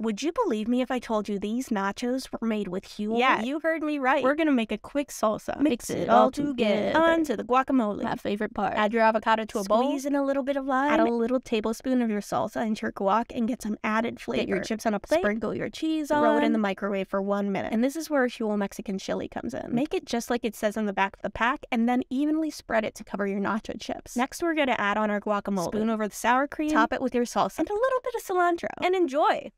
Would you believe me if I told you these nachos were made with Huel? Yeah, you heard me right. We're gonna make a quick salsa. mix it all together. onto the guacamole. My favorite part. Add your avocado to a bowl. Squeeze in a little bit of lime. Add a little tablespoon of your salsa into your guac and get some added flavor. Get your chips on a plate. Sprinkle your cheese on. Throw it in the microwave for one minute. And this is where Huel Mexican chili comes in. Make it just like it says on the back of the pack and then evenly spread it to cover your nacho chips. Next, we're gonna add on our guacamole. Spoon over the sour cream. Top it with your salsa and a little bit of cilantro. And enjoy!